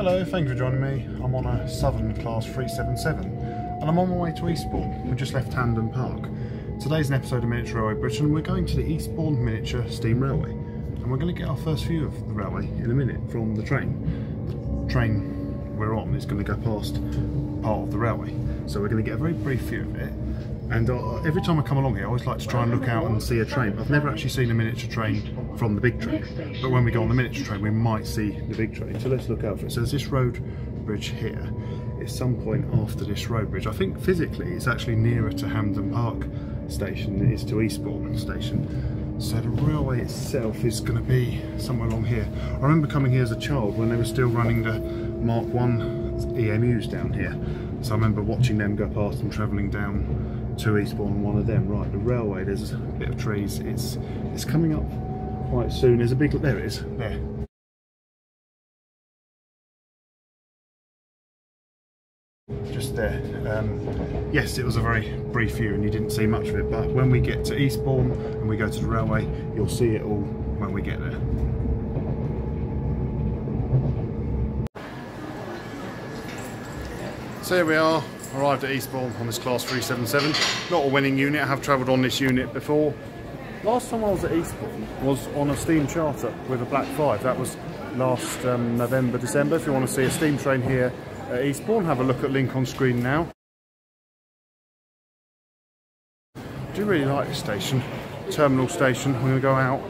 Hello, thank you for joining me. I'm on a Southern Class 377 and I'm on my way to Eastbourne. We just left Hampden Park. Today's an episode of Miniature Railway Britain. We're going to the Eastbourne Miniature Steam Railway and we're going to get our first view of the railway in a minute from the train. The train we're on is going to go past part of the railway so we're going to get a very brief view of it and uh, every time I come along here I always like to try and look out and see a train. I've never actually seen a miniature train from the big train but when we go on the miniature train we might see the big train so let's look out for it. So there's this road bridge here. It's some point after this road bridge. I think physically it's actually nearer to Hampden Park station than it is to Eastbourne station. So the railway itself is going to be somewhere along here. I remember coming here as a child when they were still running the Mark 1 EMUs down here. So I remember watching them go past and travelling down to Eastbourne on one of them. Right, the railway, there's a bit of trees. It's it's coming up quite soon. There's a big, there it is, there. Just there. Um, yes, it was a very brief view and you didn't see much of it, but when we get to Eastbourne and we go to the railway, you'll see it all when we get there. So here we are, arrived at Eastbourne on this class 377. Not a winning unit, I have travelled on this unit before. Last time I was at Eastbourne was on a steam charter with a Black 5. That was last um, November, December. If you want to see a steam train here at Eastbourne, have a look at link on screen now. I do really like this station, terminal station. We're going to go out.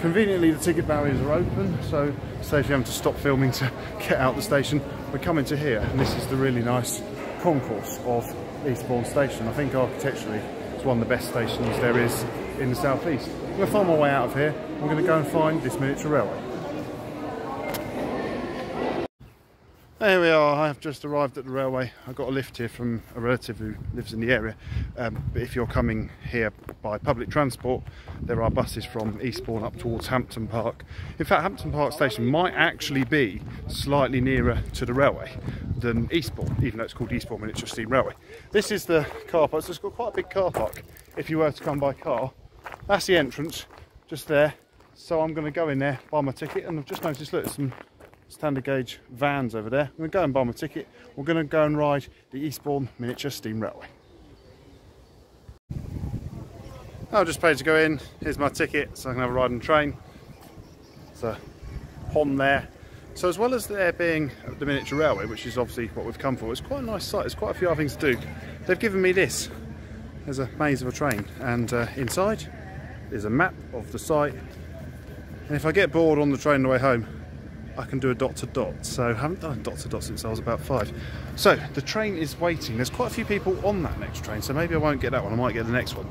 Conveniently, the ticket barriers are open, so saves you having to stop filming to get out the station. We're coming to here, and this is the really nice concourse of Eastbourne Station. I think architecturally it's one of the best stations there is in the southeast. I'm going to find my way out of here. I'm going to go and find this miniature railway. There we are, I have just arrived at the railway. I got a lift here from a relative who lives in the area. Um, but if you're coming here by public transport, there are buses from Eastbourne up towards Hampden Park. In fact, Hampden Park station might actually be slightly nearer to the railway than Eastbourne, even though it's called Eastbourne Miniature Steam Railway. This is the car park, so it's got quite a big car park if you were to come by car. That's the entrance, just there. So I'm going to go in there, buy my ticket, and I've just noticed, look, some standard gauge vans over there. I'm going to go and buy my ticket. We're going to go and ride the Eastbourne Miniature Steam Railway. I've just paid to go in. Here's my ticket so I can have a ride on the train. It's a pond there. So as well as there being the miniature railway, which is obviously what we've come for, it's quite a nice site. There's quite a few other things to do. They've given me this. There's a maze of a train and uh, inside is a map of the site. And if I get bored on the train on the way home, I can do a dot to dot. So I haven't done a dot to dot since I was about five. So the train is waiting. There's quite a few people on that next train, so maybe I won't get that one. I might get the next one.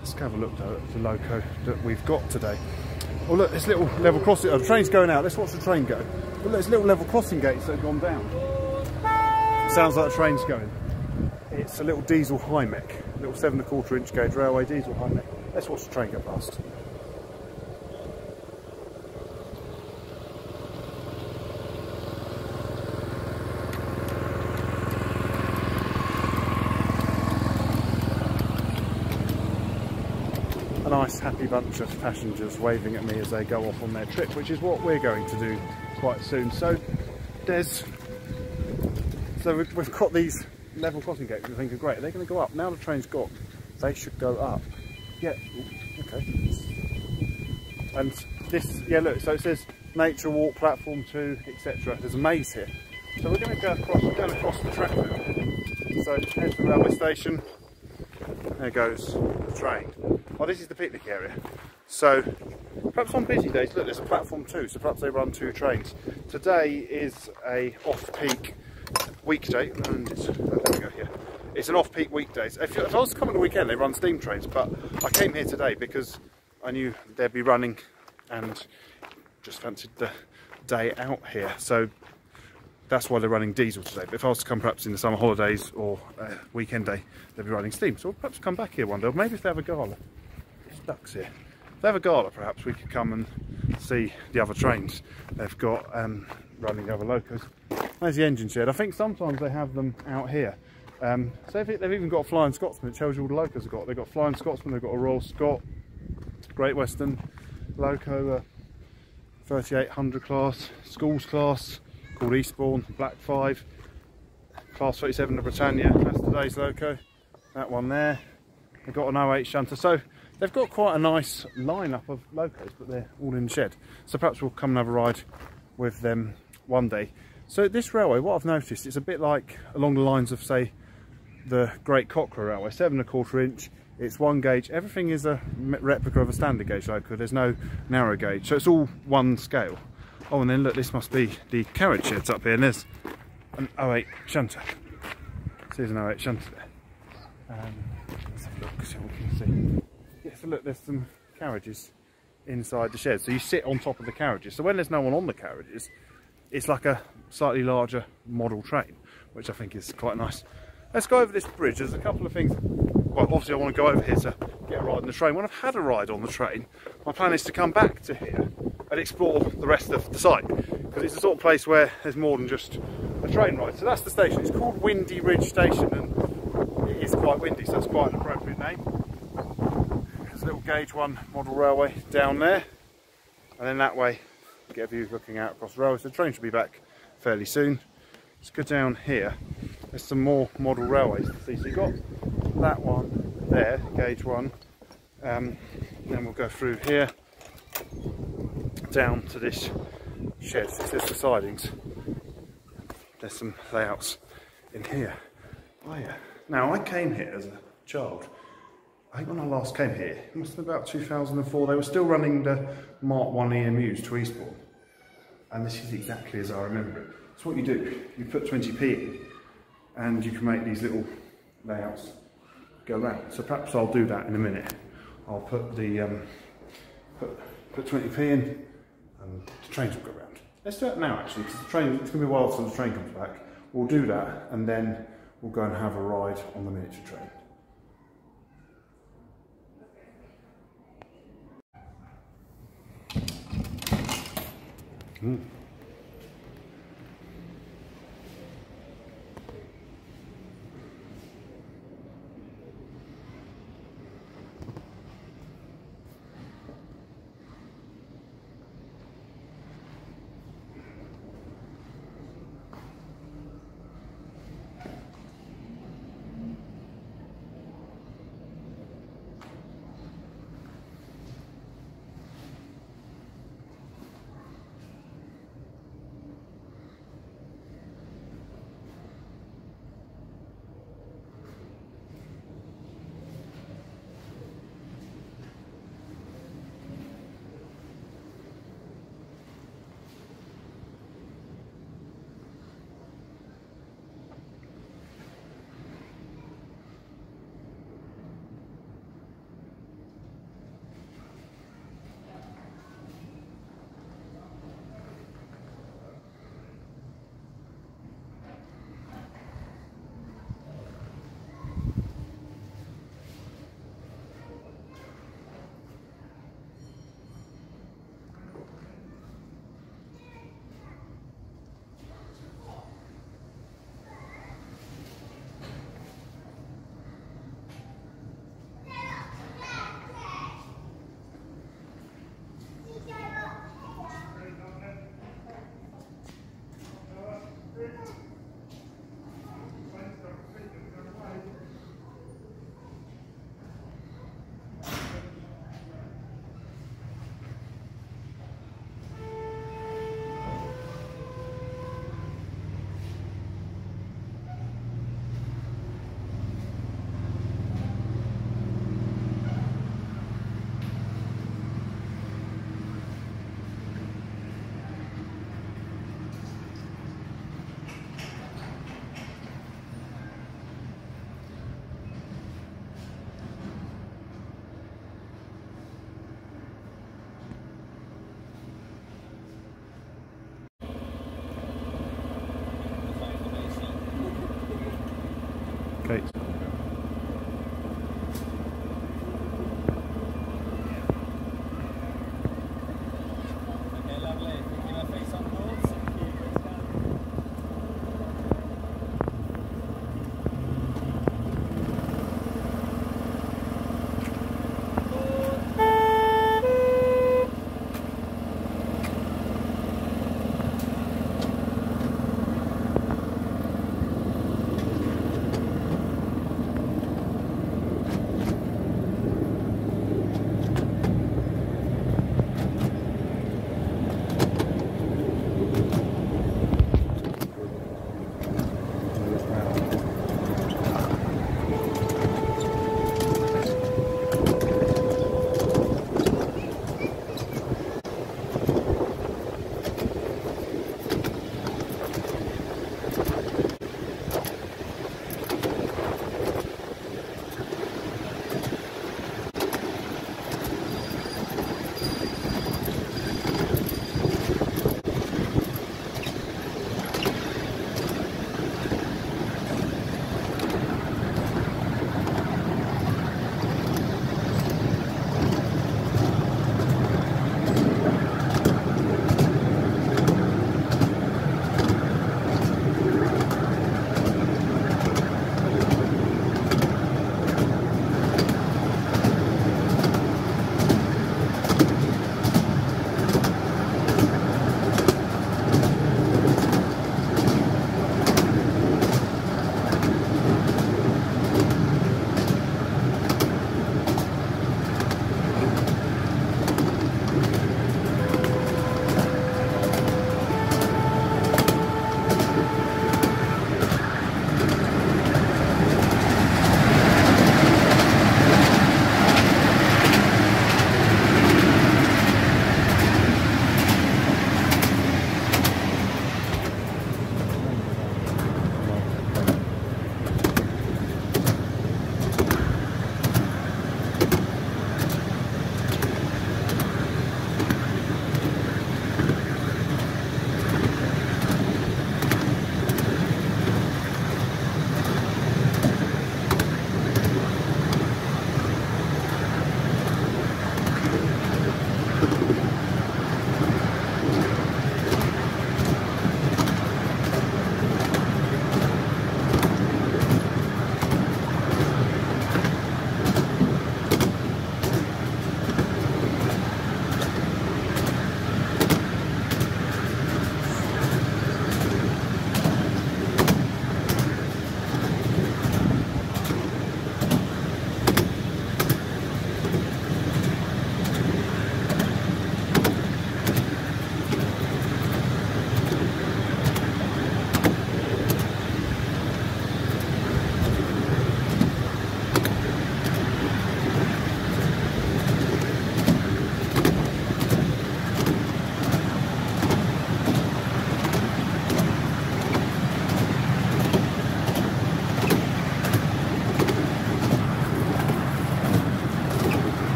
Let's have a look though at the loco that we've got today. Oh look, this little level crossing. Oh, the train's going out. Let's watch the train go. But look, there's little level crossing gates that have gone down. Sounds like the train's going. It's a little diesel Hymek, little seven and a quarter inch gauge railway diesel Hymek. Let's watch the train go past. a nice happy bunch of passengers waving at me as they go off on their trip, which is what we're going to do quite soon. So there's, so we've got these level crossing gates we think are great. They're going to go up. Now the train's gone, they should go up. Yeah, okay. And this, yeah look, so it says nature walk, platform two, etc. There's a maze here. So we're going to go across, going across the track. So here's the railway station. There goes the train. Oh, this is the picnic area. So, perhaps on busy days, look, there's a platform too, so perhaps they run two trains. Today is a off-peak weekday, and it's, oh, there we go here. It's an off-peak weekday. If, if I was come on the weekend, they run steam trains, but I came here today because I knew they'd be running and just fancied the day out here. So that's why they're running diesel today. But if I was to come perhaps in the summer holidays or uh, weekend day, they'd be running steam. So we'll perhaps come back here one day. Or maybe if they have a gala. Ducks here. If they have a gala, perhaps we could come and see the other trains they've got um, running other locos. There's the engine shed. I think sometimes they have them out here. Um, so they've even got a Flying Scotsman. It tells you all the locos have got. They've got Flying Scotsman, they've got a Royal Scot, Great Western, Loco, uh, 3800 class, Schools class, called Eastbourne, Black 5, Class 37 the Britannia, that's today's loco. That one there. They've got an 08 shunter. So they've got quite a nice lineup of locos, but they're all in the shed. So perhaps we'll come and have a ride with them one day. So this railway, what I've noticed, it's a bit like along the lines of, say, the Great Cockcrow Railway, seven and a quarter inch, it's one gauge, everything is a replica of a standard gauge loco, there's no narrow gauge, so it's all one scale. Oh, and then look, this must be the carriage sheds up here, and there's an 08 shunter. So there's an 08 shunter there. Um, let's have a look, see what we can see. So look, there's some carriages inside the shed. So you sit on top of the carriages. So when there's no one on the carriages, it's like a slightly larger model train, which I think is quite nice. Let's go over this bridge. There's a couple of things. Well, obviously I want to go over here to get a ride on the train. When I've had a ride on the train, my plan is to come back to here and explore the rest of the site because it's the sort of place where there's more than just a train ride. So that's the station. It's called Windy Ridge Station and it is quite windy, so it's quite an appropriate name. There's a little gauge one model railway down there and then that way get a view looking out across the railway. So the train should be back fairly soon. Let's go down here. There's some more model railways to see. So you've got that one there, gauge one. Um, then we'll go through here down to this shed. There's the sidings. There's some layouts in here. Oh yeah. Now I came here as a child. I when I last came here, it must have been about 2004, they were still running the Mark 1 EMUs to Eastbourne. And this is exactly as I remember it. So what you do, you put 20p in, and you can make these little layouts go around. So perhaps I'll do that in a minute. I'll put the um, put, put 20p in, and the trains will go around. Let's do it now actually, because the train it's going to be a while until the train comes back. We'll do that, and then we'll go and have a ride on the miniature train. Mm.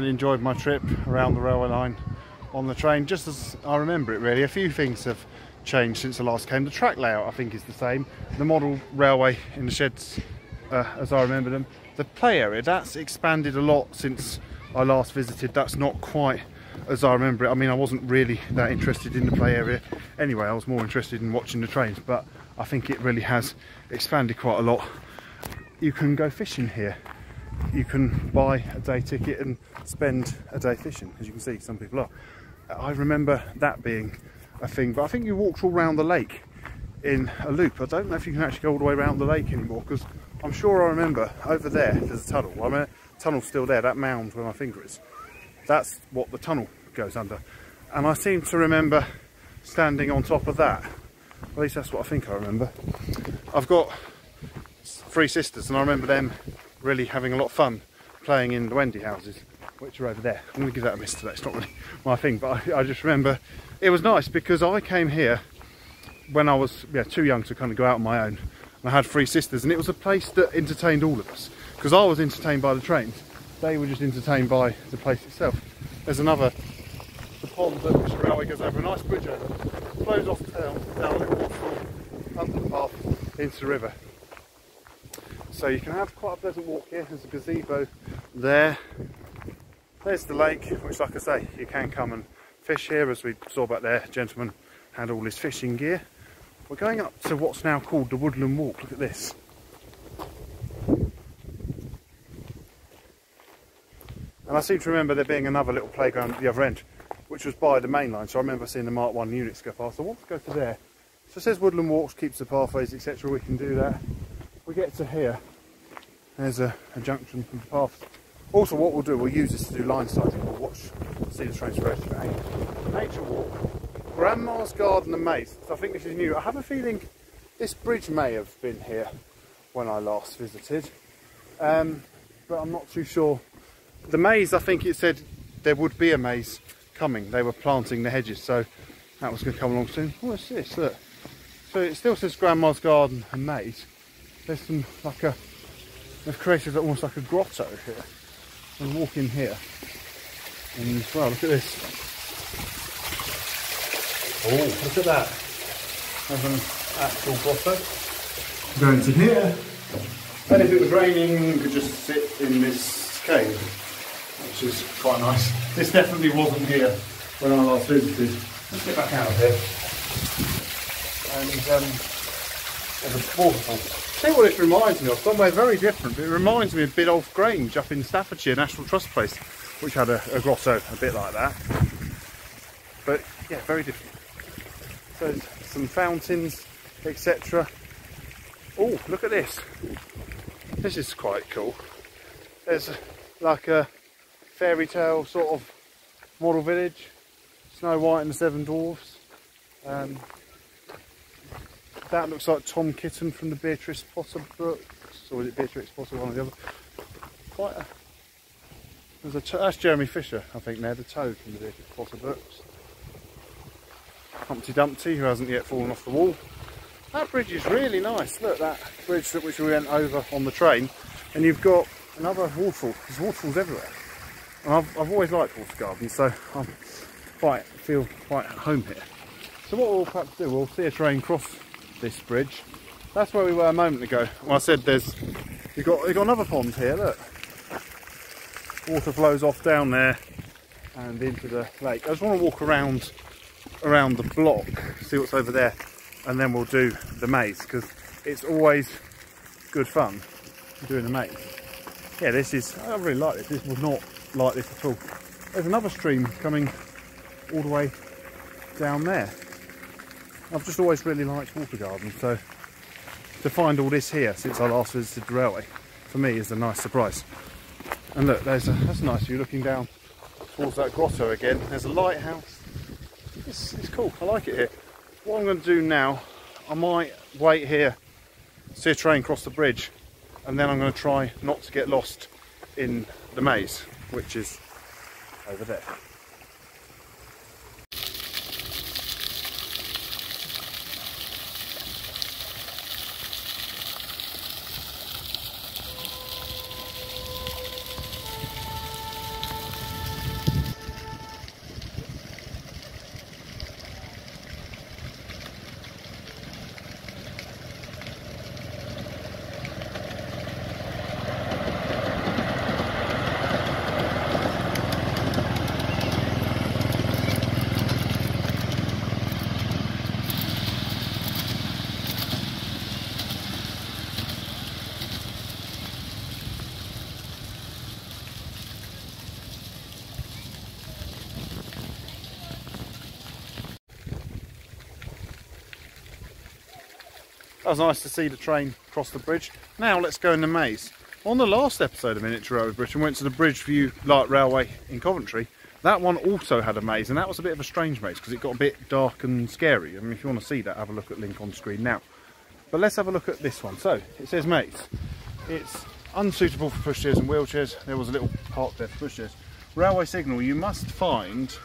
Really enjoyed my trip around the railway line on the train, just as I remember it really. A few things have changed since I last came. The track layout I think is the same. The model railway in the sheds uh, as I remember them. The play area, that's expanded a lot since I last visited. That's not quite as I remember it. I mean, I wasn't really that interested in the play area anyway. I was more interested in watching the trains, but I think it really has expanded quite a lot. You can go fishing here. You can buy a day ticket and spend a day fishing. As you can see, some people are. I remember that being a thing, but I think you walked all around the lake in a loop. I don't know if you can actually go all the way around the lake anymore because I'm sure I remember over there there's a tunnel. I mean, tunnel's still there, that mound where my finger is. That's what the tunnel goes under. And I seem to remember standing on top of that. At least that's what I think I remember. I've got three sisters and I remember them really having a lot of fun playing in the Wendy houses, which are over there. I'm going to give that a miss today. It's not really my thing, but I, I just remember it was nice because I came here when I was yeah, too young to kind of go out on my own. And I had three sisters and it was a place that entertained all of us because I was entertained by the trains. They were just entertained by the place itself. There's another, the pond that Mr. Railway goes over, a nice bridge over, flows off town, down a little waterfall, under the path into the river. So you can have quite a pleasant walk here. There's a gazebo there. There's the lake, which like I say, you can come and fish here as we saw back there. Gentleman had all his fishing gear. We're going up to what's now called the Woodland Walk. Look at this. And I seem to remember there being another little playground at the other end, which was by the main line. So I remember seeing the Mark 1 units go past. I want to go to there. So it says Woodland Walks, keeps the pathways, etc. We can do that. We get to here. There's a, a junction from the path. Also, what we'll do, we'll use this to do line sighting. We'll watch, see the trains for Nature Walk. Grandma's Garden and Maze. So I think this is new. I have a feeling this bridge may have been here when I last visited. Um, but I'm not too sure. The maze, I think it said there would be a maze coming. They were planting the hedges, so that was going to come along soon. What's this? Look. So it still says Grandma's Garden and Maze. There's some, like a, they've created almost like a grotto here and walk in here. And well, look at this. Oh, look at that. There's an actual grotto. Go into here. And if it was raining, you could just sit in this cave, which is quite nice. This definitely wasn't here when I last visited. Let's get back out of here. And um, there's a waterfall. See what it reminds me of? Somewhere very different. but It reminds me of Biddulph Grange up in Staffordshire, National Trust Place, which had a, a grotto a bit like that. But yeah, very different. So some fountains, etc. Oh, look at this. This is quite cool. There's like a fairy tale sort of model village. Snow White and the Seven Dwarfs. Um, that looks like Tom Kitten from the Beatrice Potter books, or is it Beatrix Potter, one or the other? Quite a, there's a, that's Jeremy Fisher, I think there, the toad from the Beatrice Potter books. Humpty Dumpty, who hasn't yet fallen off the wall. That bridge is really nice. Look, that bridge that which we went over on the train, and you've got another waterfall. There's waterfalls everywhere. And I've, I've always liked water gardens, so I quite feel quite at home here. So what we'll perhaps do, we'll see a train cross this bridge. That's where we were a moment ago. Well, I said there's, you've got, you've got another pond here, look. Water flows off down there and into the lake. I just want to walk around around the block, see what's over there, and then we'll do the maze because it's always good fun doing the maze. Yeah, this is, I really like this. This was not like this at all. There's another stream coming all the way down there. I've just always really liked water gardens, so to find all this here since I last visited the railway, for me is a nice surprise. And look, there's a, that's nice view looking down towards that grotto again. There's a lighthouse. It's, it's cool, I like it here. What I'm going to do now, I might wait here, see a train cross the bridge, and then I'm going to try not to get lost in the maze, which is over there. Was nice to see the train cross the bridge. Now let's go in the maze. On the last episode of Miniature Railway Britain, went to the Bridgeview Light Railway in Coventry. That one also had a maze, and that was a bit of a strange maze because it got a bit dark and scary. I mean, if you want to see that, have a look at link on screen now. But let's have a look at this one. So, it says maze. It's unsuitable for pushchairs and wheelchairs. There was a little part there for pushchairs. Railway signal, you must find,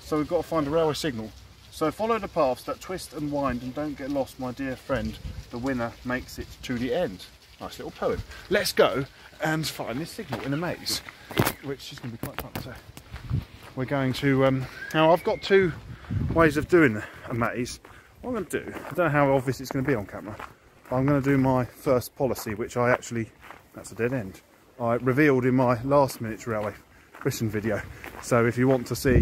so we've got to find a railway signal. So follow the paths that twist and wind and don't get lost, my dear friend. The winner makes it to the end. Nice little poem. Let's go and find this signal in a maze, which is going to be quite fun. So we're going to, um, now I've got two ways of doing a maze. What I'm going to do, I don't know how obvious it's going to be on camera, but I'm going to do my first policy, which I actually, that's a dead end, I revealed in my last Miniature Railway Britain video. So if you want to see,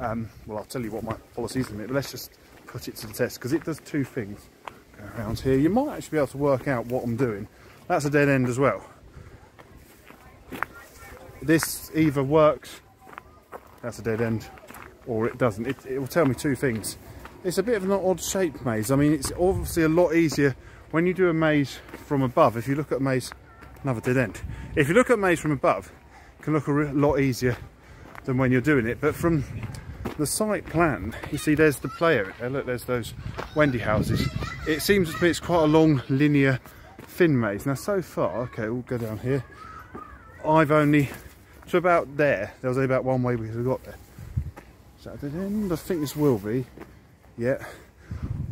um, well I'll tell you what my policy is in a minute, but let's just put it to the test, because it does two things. Go around here, you might actually be able to work out what I'm doing. That's a dead end as well. This either works that's a dead end or it doesn't it, it will tell me two things it's a bit of an odd shaped maze I mean it's obviously a lot easier when you do a maze from above if you look at a maze another dead end if you look at a maze from above it can look a lot easier than when you're doing it but from the site plan you see there's the player there look there's those Wendy houses it seems to me it's quite a long linear thin maze now so far okay we'll go down here I've only to about there. There was only about one way we could have got there. Is that dead end? I think this will be. Yeah.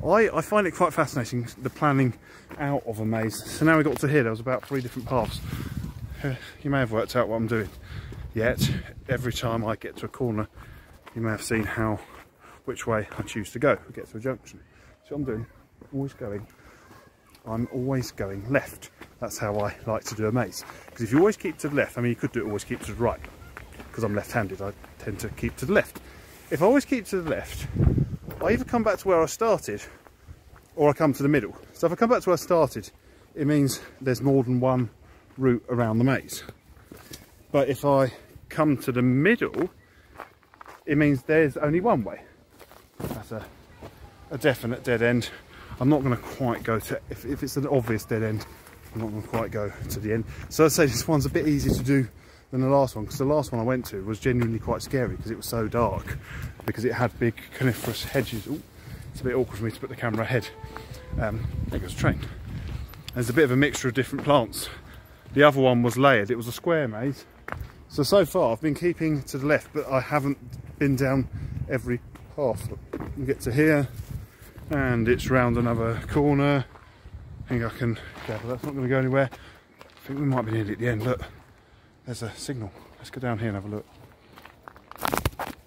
I, I find it quite fascinating, the planning out of a maze. So now we got to here, there was about three different paths. You may have worked out what I'm doing. Yet, every time I get to a corner, you may have seen how, which way I choose to go. We get to a junction. So I'm doing, always going I'm always going left. That's how I like to do a maze. Because if you always keep to the left, I mean you could do always keep to the right. Because I'm left-handed, I tend to keep to the left. If I always keep to the left, I either come back to where I started or I come to the middle. So if I come back to where I started, it means there's more than one route around the maze. But if I come to the middle, it means there's only one way. That's a, a definite dead end I'm not going to quite go to, if, if it's an obvious dead end, I'm not going to quite go to the end. So I'd say this one's a bit easier to do than the last one, because the last one I went to was genuinely quite scary because it was so dark, because it had big coniferous hedges. Ooh, it's a bit awkward for me to put the camera ahead. Um, there goes train. There's a bit of a mixture of different plants. The other one was layered, it was a square maze. So, so far I've been keeping to the left, but I haven't been down every path. You get to here, and it's round another corner. I think I can gather that's not going to go anywhere. I think we might be nearly at the end look there's a signal. Let's go down here and have a look.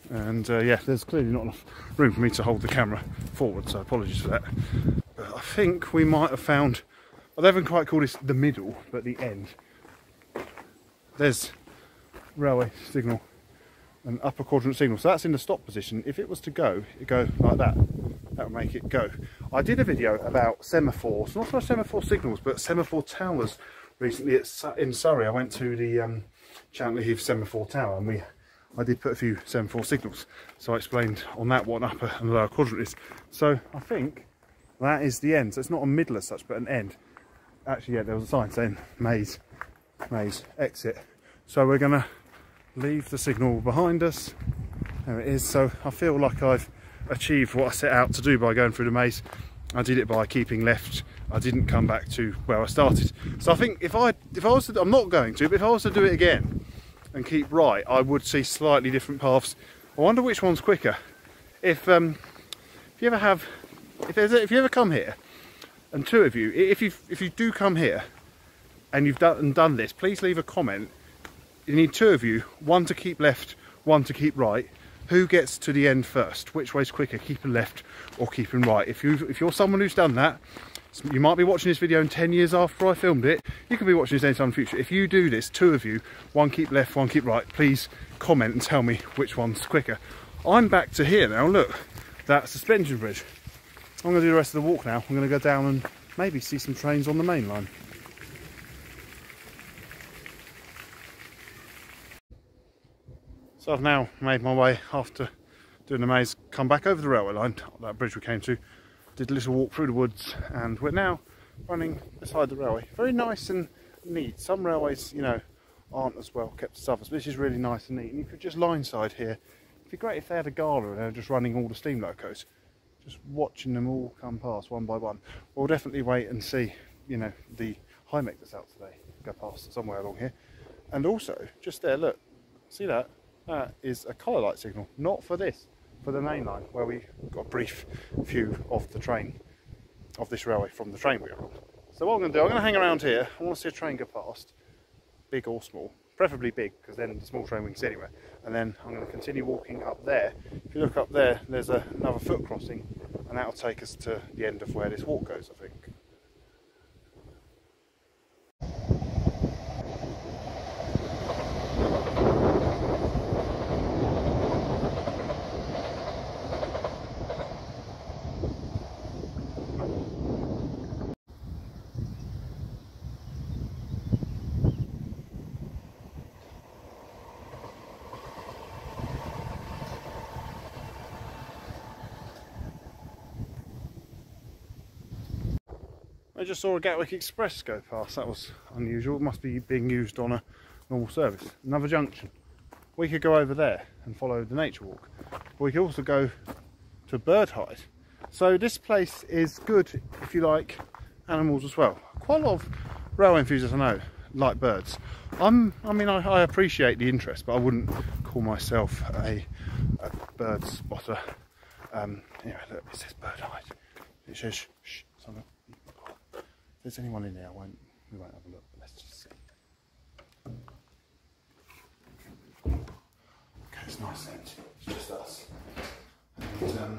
And uh, yeah there's clearly not enough room for me to hold the camera forward so apologies for that. But I think we might have found I haven't quite called this the middle but the end. There's railway signal an upper quadrant signal so that's in the stop position if it was to go it go like that that will make it go. I did a video about semaphores, not much semaphore signals, but semaphore towers recently at, in Surrey. I went to the um, Chatley Heath Semaphore Tower and we I did put a few semaphore signals. So I explained on that what upper and lower quadrant is. So I think that is the end. So it's not a middle as such, but an end. Actually, yeah, there was a sign saying maze, maze, exit. So we're gonna leave the signal behind us. There it is. So I feel like I've achieved what I set out to do by going through the maze. I did it by keeping left. I didn't come back to where I started. So I think if I if I was to, I'm not going to, but if I was to do it again and keep right, I would see slightly different paths. I wonder which one's quicker. If um, if you ever have if there's a, if you ever come here and two of you, if you if you do come here and you've done and done this, please leave a comment. You need two of you, one to keep left, one to keep right. Who gets to the end first? Which way's quicker keeping left or keeping right? If you if you're someone who's done that you might be watching this video in 10 years after I filmed it. You could be watching this anytime in the future. If you do this two of you one keep left one keep right please comment and tell me which one's quicker. I'm back to here now. Look that suspension bridge. I'm going to do the rest of the walk now. I'm going to go down and maybe see some trains on the main line So I've now made my way after doing the maze, come back over the railway line, that bridge we came to, did a little walk through the woods, and we're now running beside the railway. Very nice and neat. Some railways, you know, aren't as well kept as others, but this is really nice and neat. And you could just line side here. It'd be great if they had a gala and they were just running all the steam locos, just watching them all come past one by one. We'll definitely wait and see, you know, the Hymek that's out today go past somewhere along here. And also, just there, look, see that? That is a colour light signal, not for this, for the main line, where we got a brief view of the train, of this railway from the train we were on. So what I'm going to do, I'm going to hang around here. I want to see a train go past, big or small, preferably big, because then the small train we can see anywhere. And then I'm going to continue walking up there. If you look up there, there's a, another foot crossing, and that'll take us to the end of where this walk goes, I think. I just saw a Gatwick Express go past. That was unusual. It must be being used on a normal service. Another junction. We could go over there and follow the nature walk. We could also go to Bird Birdhide. So this place is good if you like animals as well. Quite a lot of railway enthusiasts I know like birds. I'm, I mean, I, I appreciate the interest, but I wouldn't call myself a, a bird spotter. Um, yeah, look, it says Birdhide. It says shh, there's anyone in there, I won't, we won't have a look, let's just see. Okay, it's nice and empty. It's just us. And um,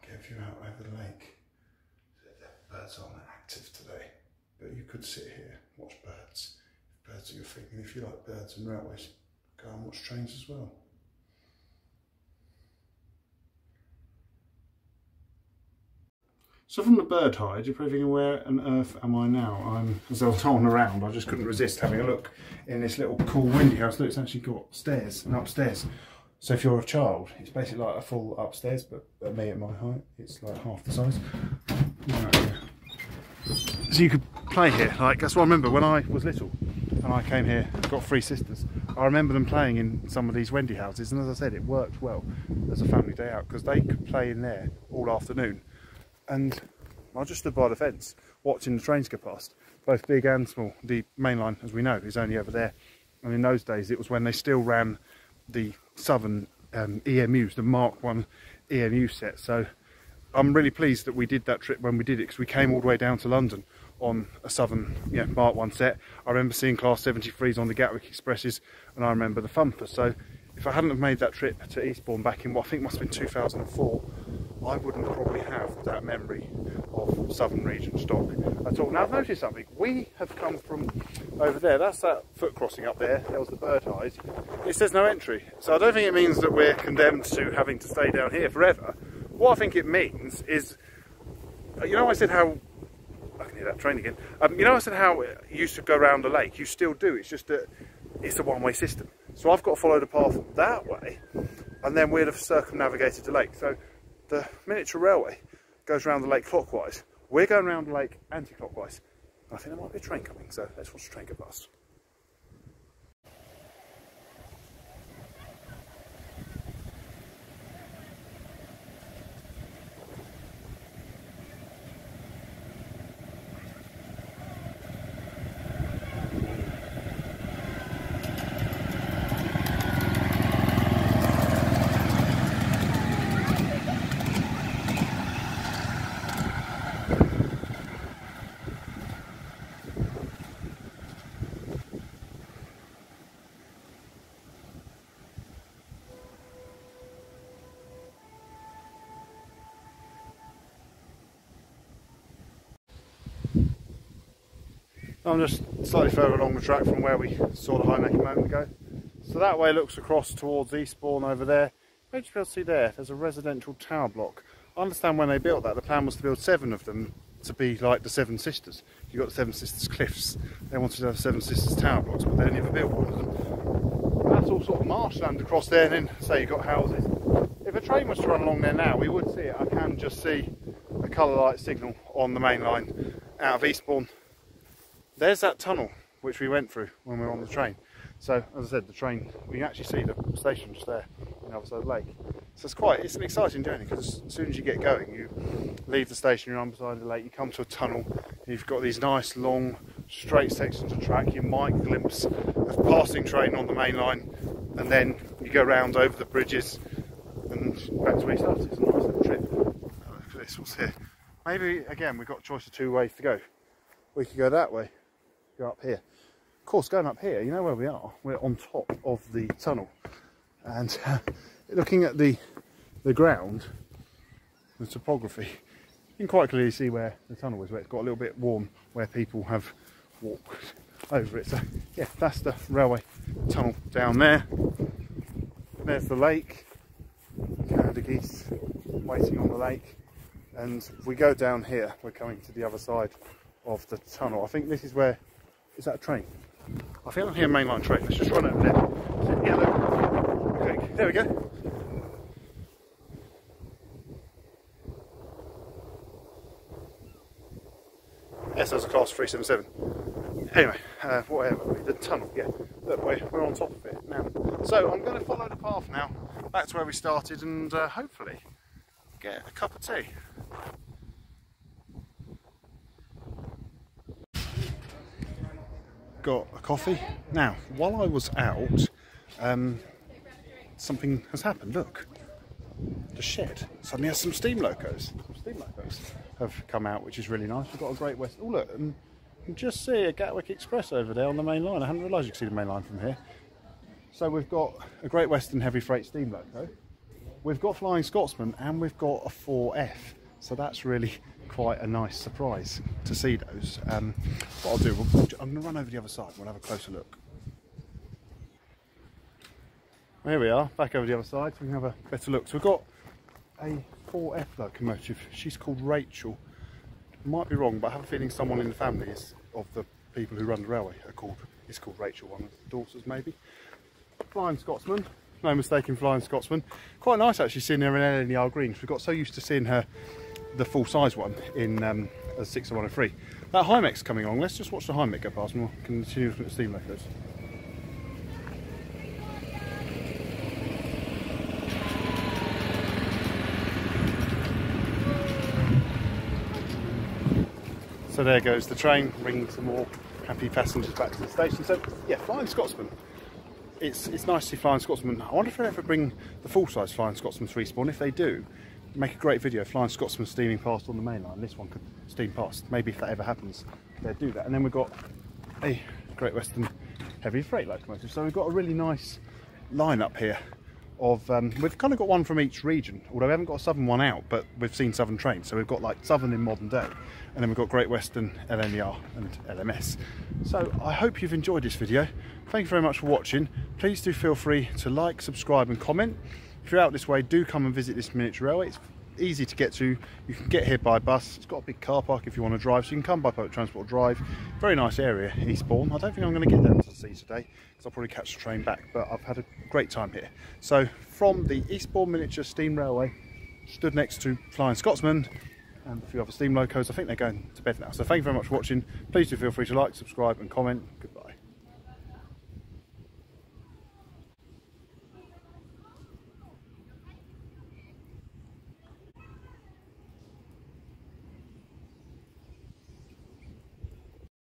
get a view out over the lake. The birds aren't active today, but you could sit here, watch birds. If birds are your thing, and if you like birds and railways, go and watch trains as well. So from the bird hide, you're thinking, where on earth am I now? I'm, as I was on around, I just couldn't resist having a look in this little cool windy house. Look, it's actually got stairs and upstairs. So if you're a child, it's basically like a full upstairs, but at me at my height, it's like half the size. So you could play here, like that's what I remember when I was little and I came here, got three sisters. I remember them playing in some of these Wendy houses, and as I said, it worked well as a family day out because they could play in there all afternoon and I just stood by the fence watching the trains go past, both big and small. The main line, as we know, is only over there. And in those days, it was when they still ran the Southern um, EMUs, the Mark 1 EMU set. So I'm really pleased that we did that trip when we did it, because we came all the way down to London on a Southern yeah, Mark 1 set. I remember seeing Class 73s on the Gatwick Expresses, and I remember the Thumper. So if I hadn't have made that trip to Eastbourne back in what I think must have been 2004, I wouldn't probably have that memory of Southern Region stock at all. Now I've noticed something. We have come from over there. That's that foot crossing up there. There was the Birdhide. It says no entry. So I don't think it means that we're condemned to having to stay down here forever. What I think it means is, you know I said how, I can hear that train again. Um, you know I said how you used to go around the lake. You still do. It's just that it's a one-way system. So I've got to follow the path that way and then we'd have circumnavigated the lake. So the miniature railway goes around the lake clockwise. We're going around the lake anti-clockwise. I think there might be a train coming, so let's watch the train go past. I'm just slightly further along the track from where we saw the Hymek a moment ago. So that way looks across towards Eastbourne over there. Maybe you be able to see there, there's a residential tower block. I understand when they built that, the plan was to build seven of them to be like the Seven Sisters. You've got the Seven Sisters Cliffs. They wanted to have Seven Sisters tower blocks, but they never built one of them. That's all sort of marshland across there, and then say you've got houses. If a train was to run along there now, we would see it. I can just see a colour light signal on the main line out of Eastbourne. There's that tunnel which we went through when we were on the train. So as I said, the train, we can actually see the station just there on the lake. So it's quite, it's an exciting journey because as soon as you get going, you leave the station, you're on the side of the lake, you come to a tunnel, you've got these nice long straight sections of track, you might glimpse a passing train on the main line and then you go round over the bridges and back to where you started. It's a nice little trip. Look at this, what's here? Maybe, again, we've got a choice of two ways to go. We could go that way, go up here. Of course, going up here, you know where we are? We're on top of the tunnel. And uh, looking at the, the ground, the topography, you can quite clearly see where the tunnel is, where it's got a little bit warm, where people have walked over it. So yeah, that's the railway tunnel down there. There's the lake, Canada geese waiting on the lake. And we go down here, we're coming to the other side of the tunnel. I think this is where, is that a train? I think I'm here mainline train. Let's just run over there. Is it yellow? Okay, there we go. Yes, that's a class 377. Anyway, uh, whatever, the tunnel, yeah. Look, we're, we're on top of it now. So I'm going to follow the path now, back to where we started and uh, hopefully get a cup of tea. Got a coffee. Now, while I was out, um, something has happened. Look, the shed suddenly has some steam locos. Some steam locos have come out, which is really nice. We've got a Great West. Oh look, you can just see a Gatwick Express over there on the main line. I hadn't realised you could see the main line from here. So we've got a Great Western heavy freight steam loco. We've got Flying Scotsman and we've got a 4F. So that's really quite a nice surprise to see those. Um, what I'll do, we'll, I'm going to run over the other side. We'll have a closer look. Here we are, back over the other side, so we can have a better look. So we've got a 4F locomotive. She's called Rachel. Might be wrong, but I have a feeling someone in the family is of the people who run the railway are called is called Rachel, one of the daughters maybe. Flying Scotsman, no mistake in Flying Scotsman. Quite nice actually seeing her in LNER Greens. We got so used to seeing her, the full size one, in um, a 60103. That Hymek's coming along, let's just watch the Hymex go past and we'll continue looking steam locos. So there goes the train, bringing some more happy passengers back to the station. So yeah, Flying Scotsman. It's it's nice to see Flying Scotsman. I wonder if they ever bring the full-size Flying Scotsman to Eastbourne. If they do, make a great video. Flying Scotsman steaming past on the main line. This one could steam past. Maybe if that ever happens, they'd do that. And then we've got a Great Western heavy freight locomotive. So we've got a really nice lineup here of um, we've kind of got one from each region although we haven't got a southern one out but we've seen southern trains so we've got like southern in modern day and then we've got great western lner and lms so i hope you've enjoyed this video thank you very much for watching please do feel free to like subscribe and comment if you're out this way do come and visit this miniature railway. It's easy to get to. You can get here by bus. It's got a big car park if you want to drive so you can come by public transport drive. Very nice area eastbourne. I don't think i'm going to get down to sea today because i'll probably catch the train back but i've had a great time here. So from the eastbourne miniature steam railway stood next to flying scotsman and a few other steam locos. I think they're going to bed now. So thank you very much for watching. Please do feel free to like subscribe and comment